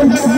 I'm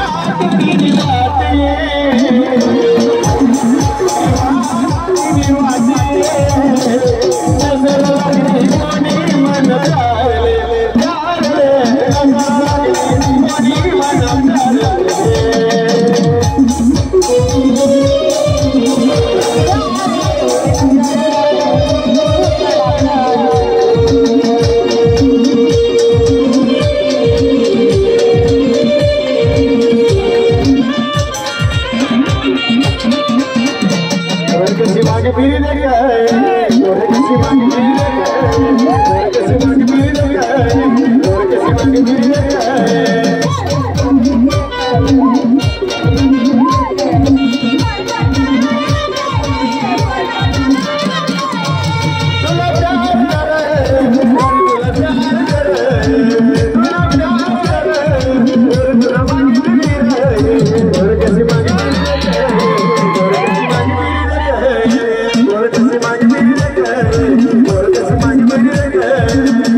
I'm gonna be the one. पीरी ने किया है। Yeah.